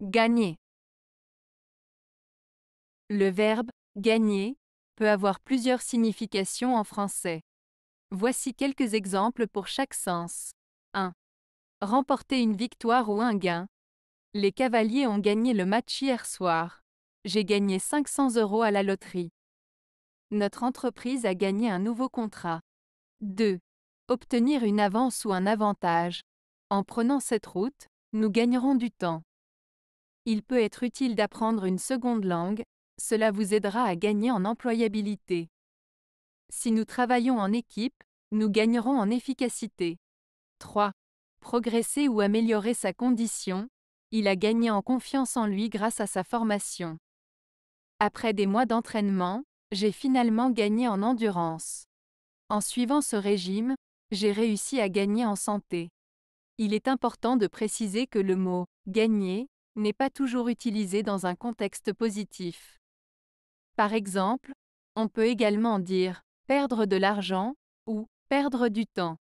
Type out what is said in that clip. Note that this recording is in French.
Gagner. Le verbe gagner peut avoir plusieurs significations en français. Voici quelques exemples pour chaque sens. 1. Remporter une victoire ou un gain. Les cavaliers ont gagné le match hier soir. J'ai gagné 500 euros à la loterie. Notre entreprise a gagné un nouveau contrat. 2. Obtenir une avance ou un avantage. En prenant cette route, nous gagnerons du temps. Il peut être utile d'apprendre une seconde langue, cela vous aidera à gagner en employabilité. Si nous travaillons en équipe, nous gagnerons en efficacité. 3. Progresser ou améliorer sa condition, il a gagné en confiance en lui grâce à sa formation. Après des mois d'entraînement, j'ai finalement gagné en endurance. En suivant ce régime, j'ai réussi à gagner en santé. Il est important de préciser que le mot gagner n'est pas toujours utilisé dans un contexte positif. Par exemple, on peut également dire perdre de l'argent ou perdre du temps.